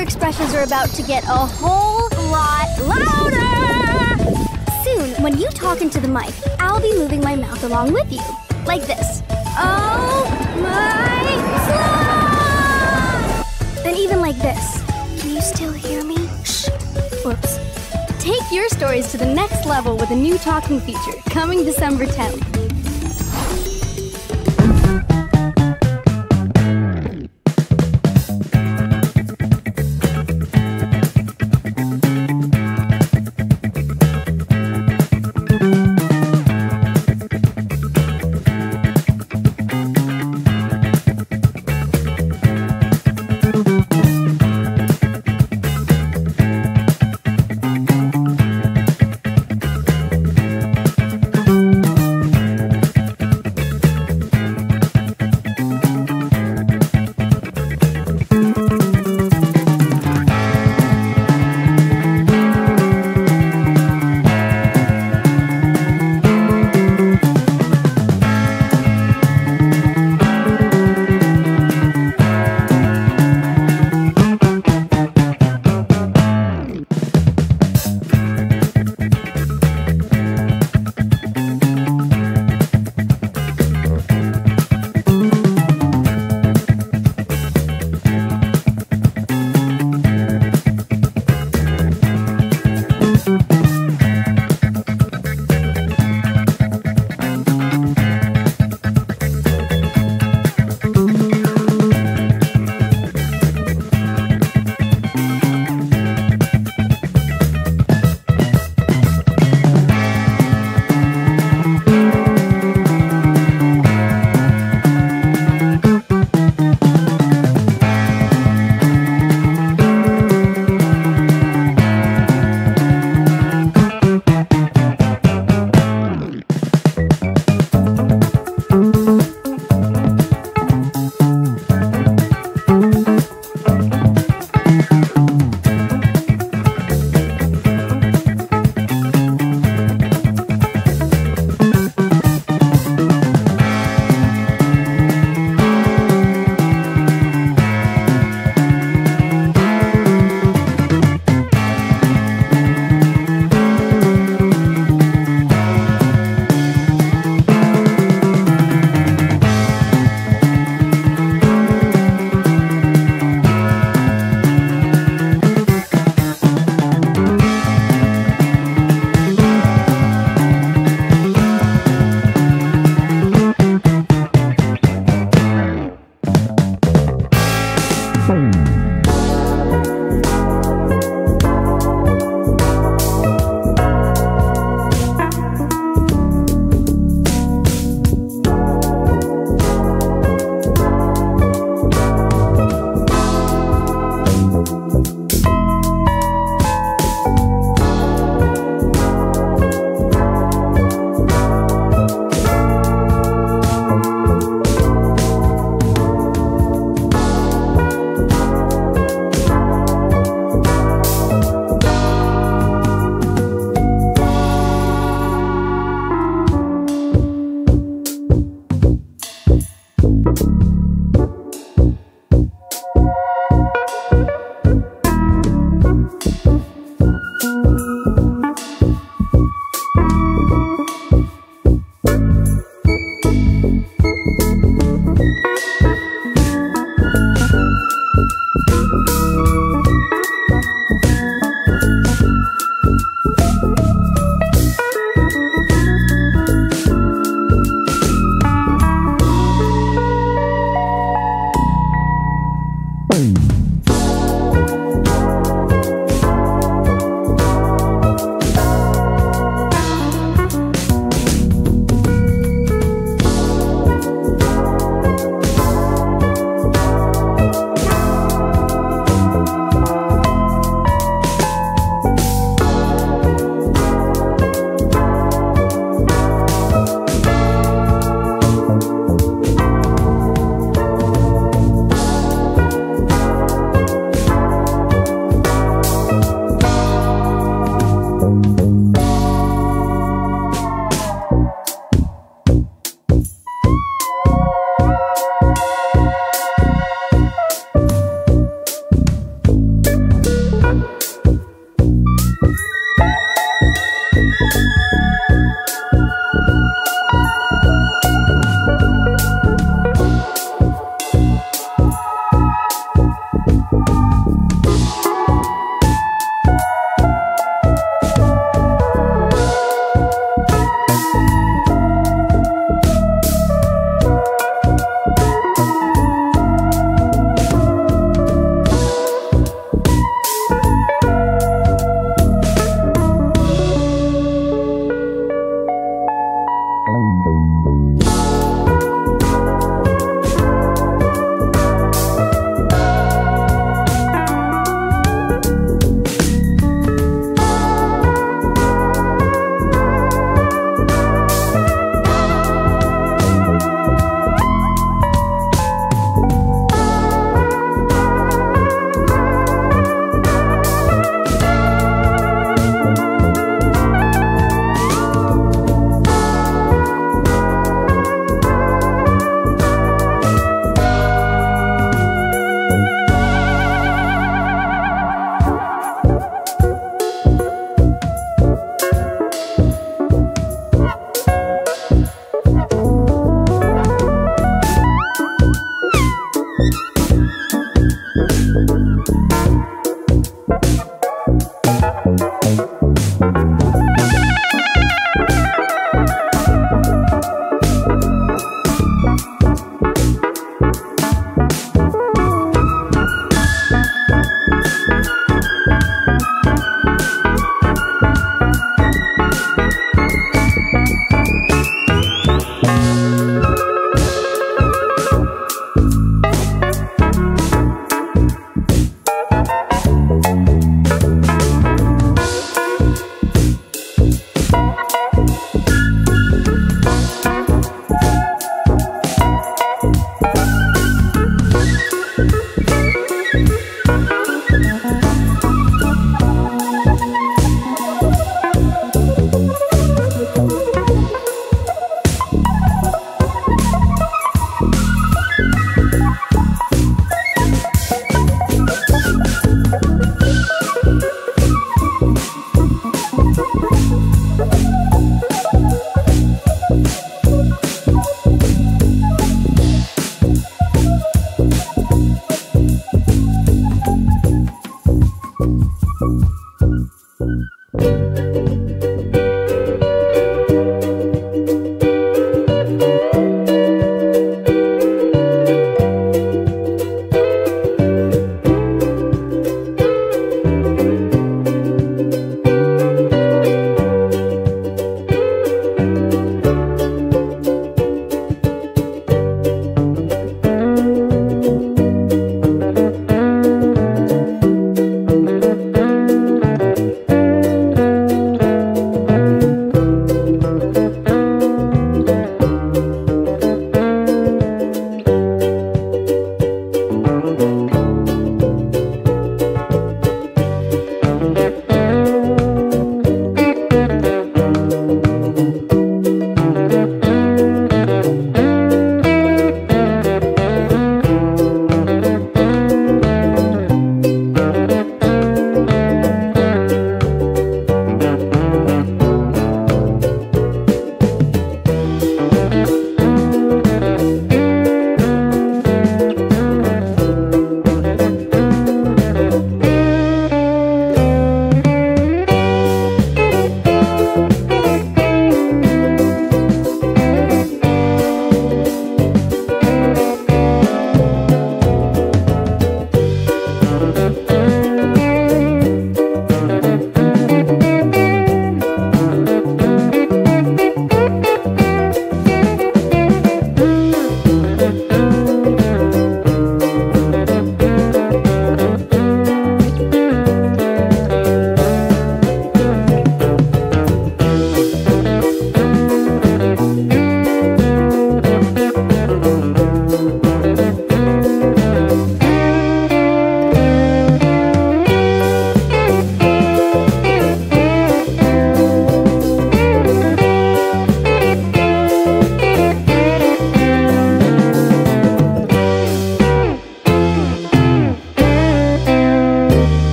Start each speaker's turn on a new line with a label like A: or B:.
A: facial expressions are about to get a whole lot louder. Soon, when you talk into the mic, I'll be moving my mouth along with you. Like this. Oh my God! Then even like this. Can you still hear me? Shh. Whoops. Take your stories to the next level with a new talking feature coming December 10th.